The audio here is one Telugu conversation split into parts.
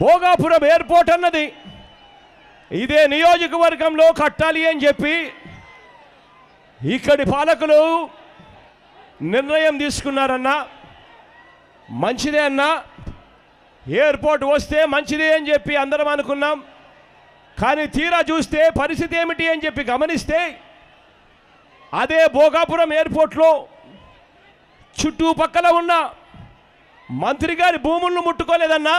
భోగాపురం ఎయిర్పోర్ట్ అన్నది. ఇదే నియోజకవర్గంలో కట్టాలి అని చెప్పి ఇక్కడి పాలకులు నిర్ణయం తీసుకున్నారన్నా. మంచిదే అన్నా. ఎయిర్పోర్ట్ వస్తే మంచిదే అని చెప్పి అందరం అనుకున్నాం. కానీ తీరా చూస్తే పరిస్థితి ఏమిటి అని చెప్పి గమనిస్తే అదే భోగాపురం ఎయిర్పోర్ట్లో చుట్టుపక్కల ఉన్న మంత్రి గారి భూములను ముట్టుకోలేదన్నా.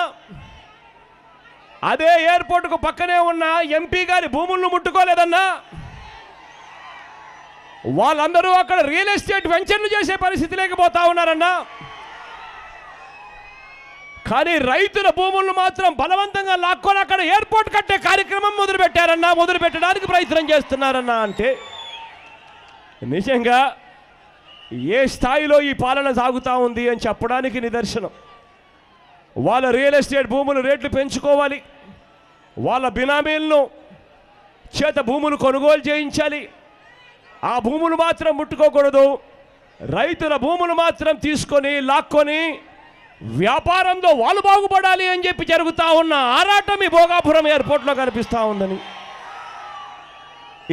అదే ఎయిర్పోర్ట్కు పక్కనే ఉన్న ఎంపీ గారి భూములను ముట్టుకోలేదన్నా? వాళ్ళందరూ అక్కడ రియల్ ఎస్టేట్ వెంచర్లు చేసే పరిస్థితి లేకపోతా ఉన్నారన్నా? కానీ రైతుల భూములను మాత్రం బలవంతంగా లాక్కొని అక్కడ ఎయిర్పోర్ట్ కట్టే కార్యక్రమం మొదలు పెట్టారన్నా మొదలు పెట్టడానికి ప్రయత్నం చేస్తున్నారన్నా అంటే నిజంగా ఏ స్థాయిలో ఈ పాలన సాగుతూ ఉంది అని చెప్పడానికి నిదర్శనం. వాళ్ళ రియల్ ఎస్టేట్ భూములు రేట్లు పెంచుకోవాలి. వాళ్ళ బినామీలను చేత భూములు కొనుగోలు చేయించాలి. ఆ భూములు మాత్రం ముట్టుకోకూడదు. రైతుల భూములు మాత్రం తీసుకొని లాక్కొని వ్యాపారంలో వాళ్ళు బాగుపడాలి అని చెప్పి జరుగుతూ ఉన్న ఆరాటం ఈ భోగాపురం ఎయిర్పోర్ట్లో కనిపిస్తూ ఉందని.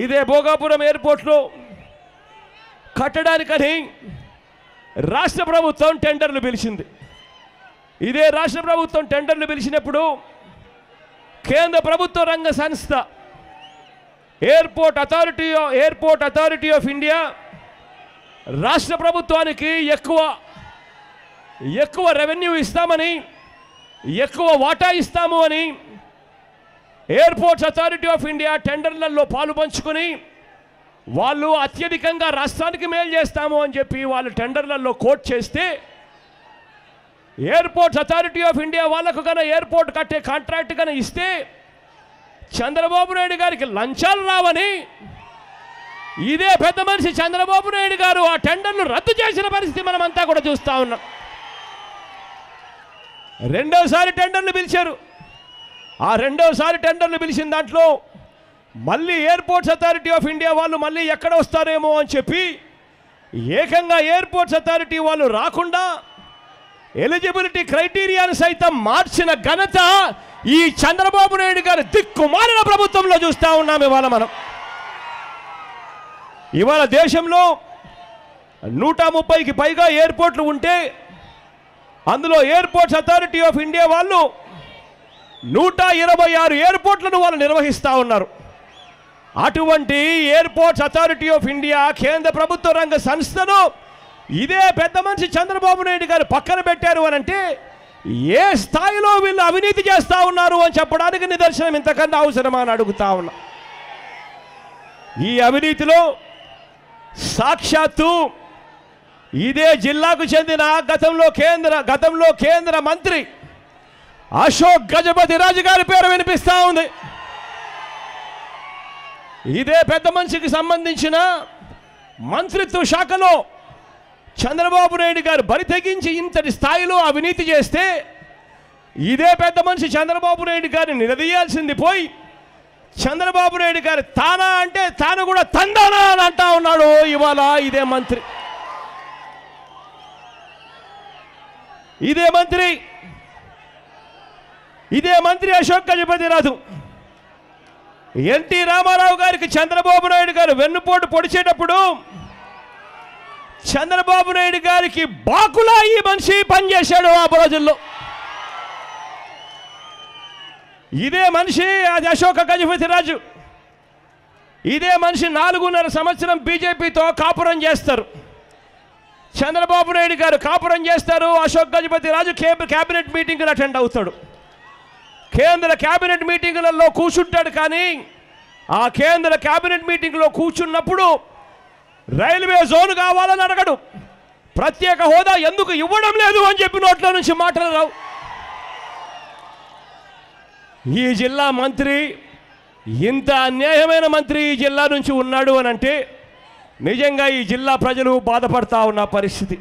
ఇదే భోగాపురం ఎయిర్పోర్ట్లో కట్టడానికని రాష్ట్ర ప్రభుత్వం టెండర్లు పిలిచింది. ఇదే రాష్ట్ర ప్రభుత్వం టెండర్లు పిలిచినప్పుడు కేంద్ర ప్రభుత్వ రంగ సంస్థ airport authority airport authority of India రాష్ట్ర ప్రభుత్వానికి ఎక్కువ ఎక్కువ రెవెన్యూ ఇస్తామని ఎక్కువ వాటా ఇస్తాము అని ఎయిర్పోర్ట్స్ అథారిటీ ఆఫ్ ఇండియా టెండర్లలో పాలు పంచుకొని వాళ్ళు అత్యధికంగా రాష్ట్రానికి మేలు చేస్తాము అని చెప్పి వాళ్ళు టెండర్లలో కోట్ చేస్తే ఎయిర్పోర్ట్స్ అథారిటీ ఆఫ్ ఇండియా వాళ్ళకు కన్నా ఎయిర్పోర్ట్ కట్టే కాంట్రాక్ట్ కన్నా ఇస్తే చంద్రబాబు నాయుడు గారికి లంచాలు రావని ఇదే పెద్ద మనిషి చంద్రబాబు నాయుడు గారు ఆ టెండర్ను రద్దు చేసిన పరిస్థితి మనమంతా కూడా చూస్తూ ఉన్నాం. రెండోసారి టెండర్లు పిలిచారు. ఆ రెండోసారి టెండర్లు పిలిచిన దాంట్లో మళ్ళీ ఎయిర్పోర్ట్స్ అథారిటీ ఆఫ్ ఇండియా వాళ్ళు మళ్ళీ ఎక్కడ వస్తారేమో అని చెప్పి ఏకంగా ఎయిర్పోర్ట్స్ అథారిటీ వాళ్ళు రాకుండా ఎలిజిబిలిటీ క్రైటీరియాను సైతం మార్చిన ఘనత ఈ చంద్రబాబు నాయుడు గారి దిక్కుమాలిన ప్రభుత్వంలో చూస్తూ ఉన్నాం ఇవాళ మనం. ఇవాళ దేశంలో నూట ముప్పైకి పైగా ఎయిర్పోర్ట్లు ఉంటే అందులో ఎయిర్పోర్ట్స్ అథారిటీ ఆఫ్ ఇండియా వాళ్ళు నూట ఇరవై ఆరు ఎయిర్పోర్ట్లను వాళ్ళు నిర్వహిస్తూ ఉన్నారు. అటువంటి ఎయిర్పోర్ట్స్ అథారిటీ ఆఫ్ ఇండియా కేంద్ర ప్రభుత్వ రంగ సంస్థను ఇదే పెద్ద మనిషి చంద్రబాబు నాయుడు గారు పక్కన పెట్టారు అని అంటే ఏ స్థాయిలో వీళ్ళు అవినీతి చేస్తూ ఉన్నారు అని చెప్పడానికి నిదర్శనం ఇంతకన్నా అవసరమా అని అడుగుతా ఉన్నా. ఈ అవినీతిలో సాక్షాత్తు ఇదే జిల్లాకు చెందిన గతంలో కేంద్ర గతంలో కేంద్ర మంత్రి అశోక్ గజపతి రాజు గారి పేరు వినిపిస్తా ఉంది. ఇదే పెద్ద మనిషికి సంబంధించిన మంత్రిత్వ శాఖలో చంద్రబాబు నాయుడు గారు బరి తెగించి ఇంతటి స్థాయిలో అవినీతి చేస్తే ఇదే పెద్ద మనిషి చంద్రబాబు నాయుడు గారిని నిలదీయాల్సింది పోయి చంద్రబాబు నాయుడు గారు తానా అంటే తాను కూడా తందానా అని అంటా ఉన్నాడు. ఇవాళ ఇదే మంత్రి. ఇదే మంత్రి. ఇదే మంత్రి అశోక్ గజపతి రాజు. ఎన్టీ రామారావు గారికి చంద్రబాబు నాయుడు గారు వెన్నుపోటు పొడిచేటప్పుడు చంద్రబాబు నాయుడు గారికి బాకులా ఈ మనిషి పనిచేశాడు ఆ రోజుల్లో. ఇదే మనిషి అది అశోక గజపతి రాజు. ఇదే మనిషి నాలుగున్నర సంవత్సరం బీజేపీతో కాపురం చేస్తారు. చంద్రబాబు నాయుడు గారు కాపురం చేస్తారు అశోక్ గజపతి రాజు కేబ్- కేబినెట్ మీటింగ్కి అటెండ్ అవుతాడు. కేంద్ర కేబినెట్ మీటింగులలో కూర్చుంటాడు కానీ ఆ కేంద్ర కేబినెట్ మీటింగ్లో కూర్చున్నప్పుడు రైల్వే జోన్ కావాలని అడగడు. ప్రత్యేక హోదా ఎందుకు ఇవ్వడం లేదు అని చెప్పి నోట్ల నుంచి మాటలు రావు. ఈ జిల్లా మంత్రి ఇంత అన్యాయమైన మంత్రి ఈ జిల్లా నుంచి ఉన్నాడు అని అంటే నిజంగా ఈ జిల్లా ప్రజలు బాధపడతా ఉన్న పరిస్థితి.